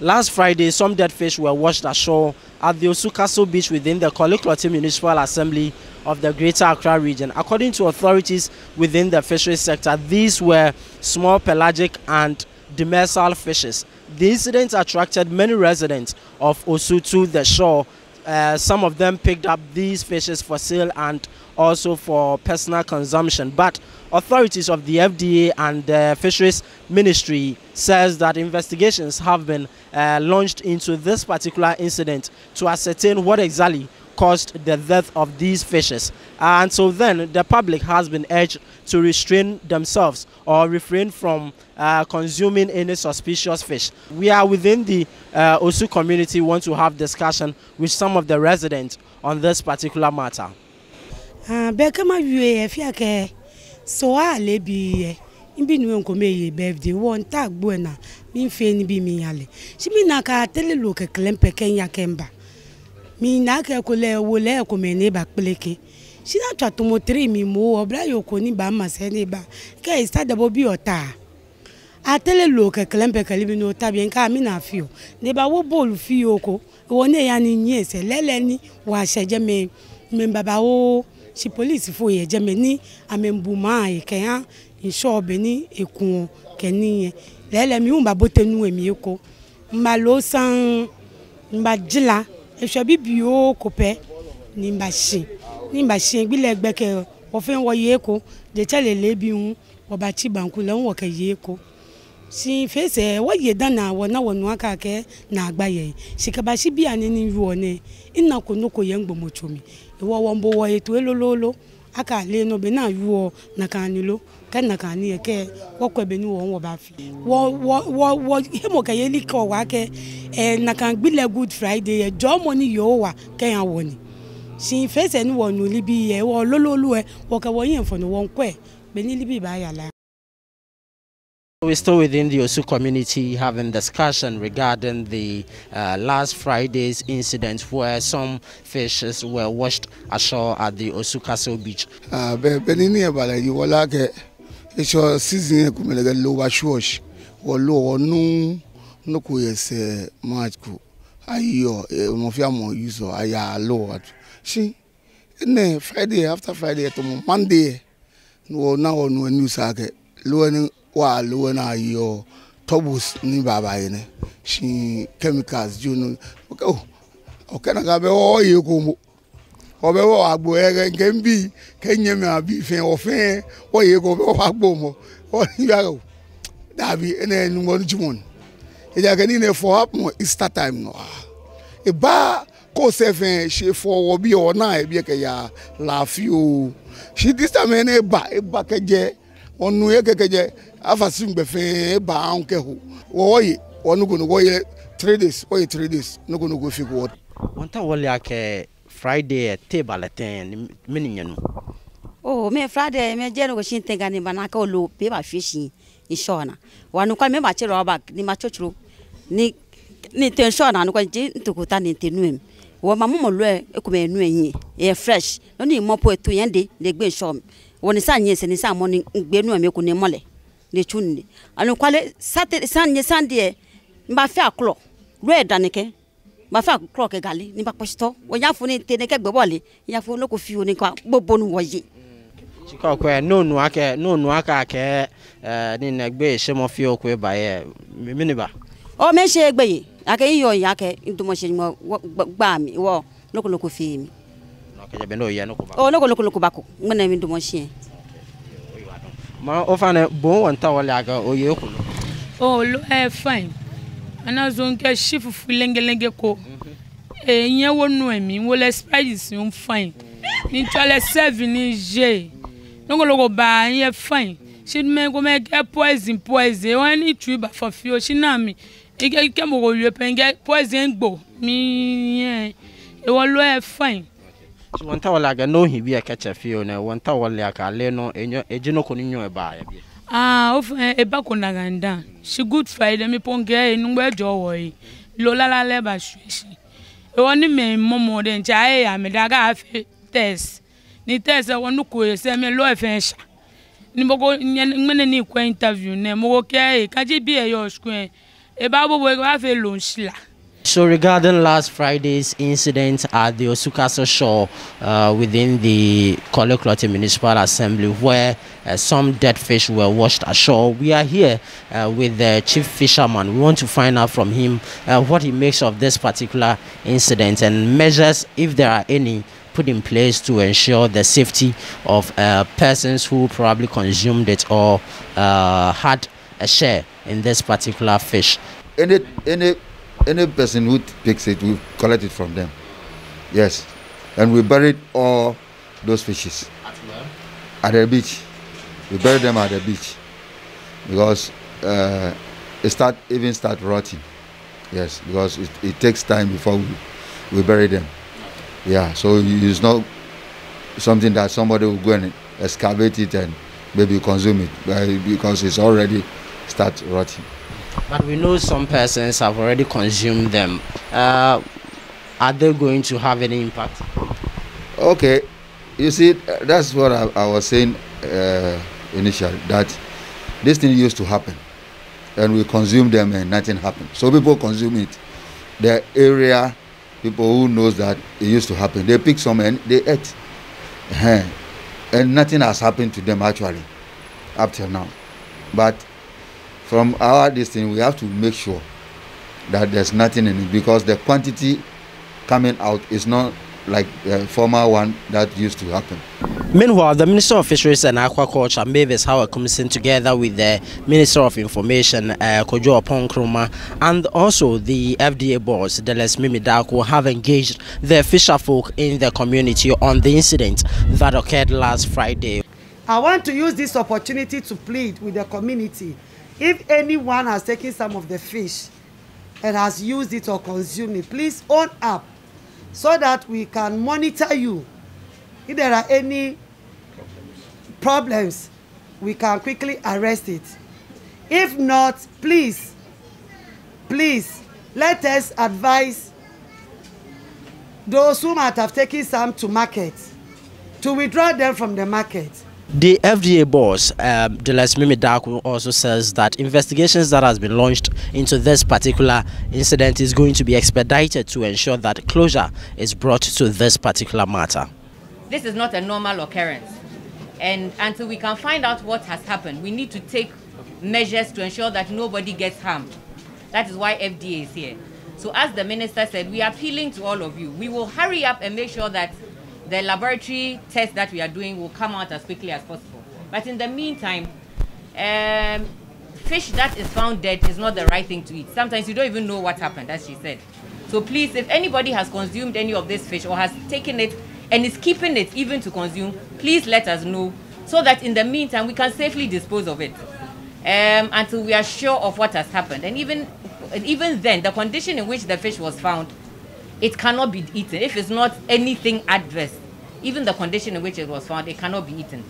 Last Friday, some dead fish were washed ashore at the Osukaso beach within the Kolikloti Municipal Assembly of the Greater Accra region. According to authorities within the fisheries sector, these were small pelagic and demersal fishes. The incident attracted many residents of Osu to the shore. Uh, some of them picked up these fishes for sale and also for personal consumption. But authorities of the FDA and the Fisheries Ministry says that investigations have been uh, launched into this particular incident to ascertain what exactly caused the death of these fishes. And so then the public has been urged to restrain themselves or refrain from uh, consuming any suspicious fish. We are within the uh, Osu community want to have discussion with some of the residents on this particular matter. bɛɛ yɛ fia kɛ sɔɔ ale bi yɛ nbi nu nko me ye birthday wɔ nta gbo na mi fe ni bi mi yale si mi na ka tele lo mi na ke ko le wo le ko me ba peleke. Si na twa tomo tiri mi mo obra yo ko ni ba ma se ne ba. Ke e sta da bo bi ota. Atele lo ke klempe ke libi no tabi nka mi na fi o. Ne ba wo ball fi o ko. Wo ne ya ni yin ese lele ni wa se je me wo si police fo ye je me ni insho e e be ni ekun ke ni yen lele mi un ba bo tenu èso bíbí yóò kò pẹ́ ní bàṣẹ ní bàṣẹ ìgbìlẹ̀ gbẹ́kẹ̀ ọ̀fẹ́ wọ yìí èkó dẹ̀tẹ̀lẹ̀ lẹ́bi ń ọba tí bàǹkù lọ́wọ́ wọ̀kẹ̀ yìí èkó si fèsè wọ́yẹ̀ dáná wọ̀ náà wọ̀ nù akáàkẹ́ nà àgbáyé sìkàbàṣì bíi àní ni yù ọ́ ní ìnà kò nù kò yẹ ń gbòmọ̀tòmí ìwọ̀ wọ́n bọ̀ wọ̀ ètò èlólóló aka le no na yuo na kan ni lo ka na kan ni ke wo kwe be ni ba fi. Wo wo wo he mo ka ye li ko wa ke eh, e na kan gbile good friday e jo mo ni yo wa ke yan wo ni. Si fese ni wo nu libi e eh, wo lololu e wo ka wo yin fo ni wo ba ya la. We're still within the Osu community having discussion regarding the uh, last Friday's incident where some fishes were washed ashore at the Osu Castle beach. Bẹ́ẹ̀ni ní ẹ̀bà rẹ̀ ìwọ lákẹ́ iṣọ́ season yẹn kùmẹ̀lẹ́gẹ́ ló wá ṣọ́ọ̀ṣì wọ́n ló ọ̀nù nùkú ẹsẹ̀ march kù ayọ̀ ọmọfíàmọ̀ yìí sọ ayà See, ṣí ẹ̀ Friday after Friday ẹ̀ Monday No now náà wọ́n nù ẹ̀ ní ìsàkẹ́ lọ́wọ́ wa alowo na yọ tọbus ní baba yìí ni si chemicals ju nu. Ok o ọkẹnẹ ka bẹ wọ yìí ko mo ọbẹ wọ agbo ẹgẹ nke n bi ke n yẹ mi abi fẹn ọfẹn wọ yìí ko ọbẹ wọ agbo mọ ọ nígbà o dàbí ẹnẹ ẹnugbọnu jumọ ni ìdàgẹ ní ilẹ̀ fọ hapun easter time nù ah ìbá kò sẹfẹn ṣe fọ ọwọ bí ọ náà ẹbí ẹkẹ yà láàfin o. Ṣì dísítàmì ẹni ẹbà ẹbà kẹjẹ. onu ye kekeje afasi mgbefe ba anke hu woye onugono woye 3 days woye 3 days nugono go fiku wot wanta wole ake friday e te balaten mini nyanu o oh, me friday me jeno go shin tenga ni banaka olo pe ba fishi ishona wanu kwa me ba chiro ba ni machochro ni ni tenshona anu kwa ji ntukuta ni tenuem wo mamumo lo e kuma enu eyin e fresh. No ni mopo eto yende le gbe shom woni sa nye se ni sa mo ni gbenu ame ko ni. Mole ni chunni anu kwale saturday san nye sunday mba fe aklo red danike mba fe aklo ke gali ni ba posto wo ya funi te ne ke gbe bole ya fu no ko fi oni kwa gbogbo nu wo yi chika ko e no nu ake no nu aka ke eh ni na gbe se mo fi oku ba ye mi ni ba o me se gbe yi yo yi ake ndu se mo gba mi wo lokoloko fi mi. kɛjɛ bɛ n'o ye yanni kuba. ɔ ne ko lokolokoba ko n bɛna min dumɔ siɲɛ. ma o fana bon kɔni ta wale a kan o ye kun. o lo ɛ fain ana zon kɛ sifu lengelenge ko ee n ye wo nɔ mi n wolo spice n fain ni tɔlɛ sɛvi ni ze lokolokoba n ye fain sidumɛ kɔmɛ kɛ poison poison. Wɔn ni tu ba fɔ fiyewu sinami ike ike mɔgɔ wiyɛ pɛ n kɛ poison gbo mi yɛ ewɔ lo ɛ fain wɔn ta wɔle aga na ohi bi ɛkɛkyɛ fie na wɔn ta wɔle aga ale no enyo egye no kɔ ne nyo ɛba ebi. aa o fɛ eba ko naganda si good friday mi pɔnkɛ yi nugbɛ jɔ wɔ yi lola la lɛ ba su esi ewɔ ni mɛ mɔmɔ de nkyɛn ayɛ yamɛ de aga afe tɛs ni tɛs ɛwɔ nu ko esɛ mi lɔ ɛfɛn sa ni bɔkɔ ŋmɛnɛ ni kɔ interview nɛ mɔgɔ kɛ kadzi bi ɛyɔ sukuu yɛ eba bobo yi ko afɛ lonsi la. So regarding last Friday's incident at the Osu Castle shore uh, within the Korle Klottey Municipal Assembly where uh, some dead fish were washed ashore, we are here uh, with the chief fisherman. We want to find out from him uh, what he makes of this particular incident and measures, if there are any, put in place to ensure the safety of uh, persons who probably consumed it or uh, had a share in this particular fish. Any any any person who picks it, we collect it from them. Yes, and we buried all those fishes at the beach. We bury them at the beach because uh, it start even start rotting. Yes, because it, it takes time before we, we bury them. Yeah, so it's not something that somebody will go and excavate it and maybe consume it because it's already start rotting. But we know some persons have already consumed them. Uh, are they going to have any impact? Okay, you see, that's what I, I was saying uh, initially that this thing used to happen, and we consume them and nothing happened. So people consume it. The area, people who knows that it used to happen, they pick some and they ate, uh and nothing has happened to them actually, up till now. But from our this thing, we have to make sure that there's nothing in it because the quantity coming out is not like the former one that used to happen. Meanwhile, the Minister of Fisheries and Aquaculture, Mavis Hawa Koomson, together with the Minister of Information, uh, Kojo Oppong Nkrumah, and also the FDA boss, Delese Mimi Darko, have engaged the fisher folk in the community on the incident that occurred last Friday. I want to use this opportunity to plead with the community. If anyone has taken some of the fish and has used it or consumed it, please own up so that we can monitor you. If there are any problems, we can quickly arrest it. If not, please, please, let us advise those who might have taken some to market to withdraw them from the market. The FDA boss, um, Delese Mimi Darko, also says that investigations that has been launched into this particular incident is going to be expedited to ensure that closure is brought to this particular matter. This is not a normal occurrence. And until we can find out what has happened, we need to take measures to ensure that nobody gets harmed. That is why FDA is here. So as the minister said, we are appealing to all of you. We will hurry up and make sure that the laboratory test that we are doing will come out as quickly as possible. But in the meantime, um, fish that is found dead is not the right thing to eat. Sometimes you don't even know what happened, as she said. So please, if anybody has consumed any of this fish or has taken it and is keeping it even to consume, please let us know so that in the meantime we can safely dispose of it um, until we are sure of what has happened. And even, even then, the condition in which the fish was found it cannot be eaten. If it's not anything adverse, even the condition in which it was found, it cannot be eaten.